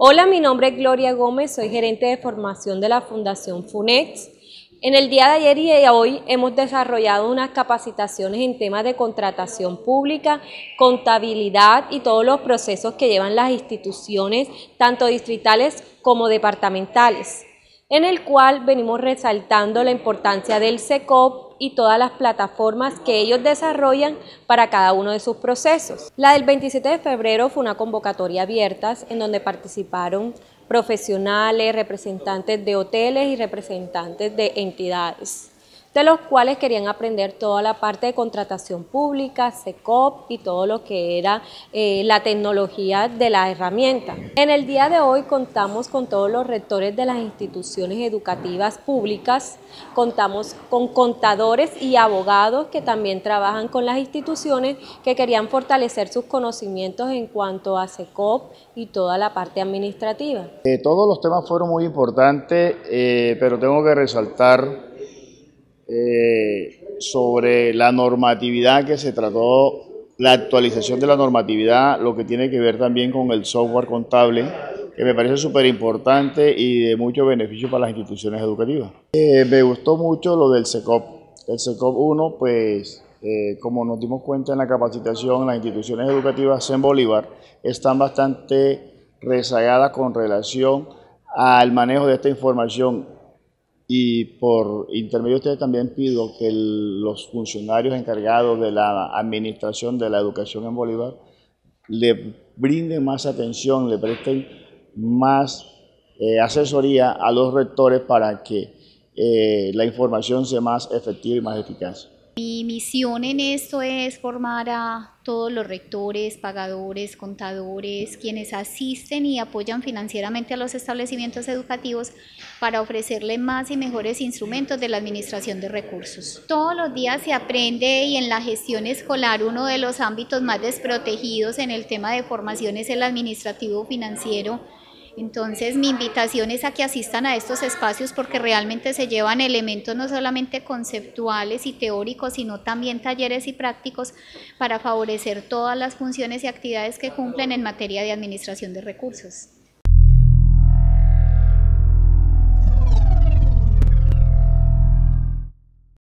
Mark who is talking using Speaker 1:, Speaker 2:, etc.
Speaker 1: Hola, mi nombre es Gloria Gómez, soy gerente de formación de la Fundación FUNEX. En el día de ayer y de hoy hemos desarrollado unas capacitaciones en temas de contratación pública, contabilidad y todos los procesos que llevan las instituciones, tanto distritales como departamentales, en el cual venimos resaltando la importancia del SECOP y todas las plataformas que ellos desarrollan para cada uno de sus procesos. La del 27 de febrero fue una convocatoria abierta en donde participaron profesionales, representantes de hoteles y representantes de entidades de los cuales querían aprender toda la parte de contratación pública, SECOP y todo lo que era eh, la tecnología de la herramienta. En el día de hoy contamos con todos los rectores de las instituciones educativas públicas, contamos con contadores y abogados que también trabajan con las instituciones que querían fortalecer sus conocimientos en cuanto a SECOP y toda la parte administrativa.
Speaker 2: Eh, todos los temas fueron muy importantes, eh, pero tengo que resaltar eh, sobre la normatividad que se trató, la actualización de la normatividad, lo que tiene que ver también con el software contable, que me parece súper importante y de mucho beneficio para las instituciones educativas. Eh, me gustó mucho lo del SECOP. El SECOP 1, pues eh, como nos dimos cuenta en la capacitación, las instituciones educativas en Bolívar están bastante rezagadas con relación al manejo de esta información y por intermedio de ustedes también pido que los funcionarios encargados de la administración de la educación en Bolívar le brinden más atención, le presten más eh, asesoría a los rectores para que eh, la información sea más efectiva y más eficaz.
Speaker 3: Mi misión en esto es formar a todos los rectores, pagadores, contadores, quienes asisten y apoyan financieramente a los establecimientos educativos para ofrecerle más y mejores instrumentos de la administración de recursos. Todos los días se aprende y en la gestión escolar uno de los ámbitos más desprotegidos en el tema de formación es el administrativo financiero entonces mi invitación es a que asistan a estos espacios porque realmente se llevan elementos no solamente conceptuales y teóricos, sino también talleres y prácticos para favorecer todas las funciones y actividades que cumplen en materia de administración de recursos.